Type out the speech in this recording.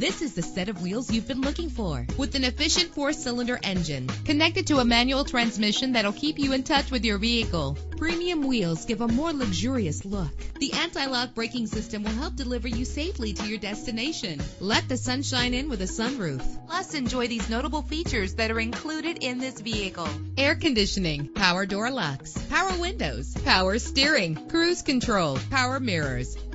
This is the set of wheels you've been looking for with an efficient four cylinder engine connected to a manual transmission that'll keep you in touch with your vehicle. Premium wheels give a more luxurious look. The anti lock braking system will help deliver you safely to your destination. Let the sunshine in with a sunroof. Plus, enjoy these notable features that are included in this vehicle air conditioning, power door locks, power windows, power steering, cruise control, power mirrors,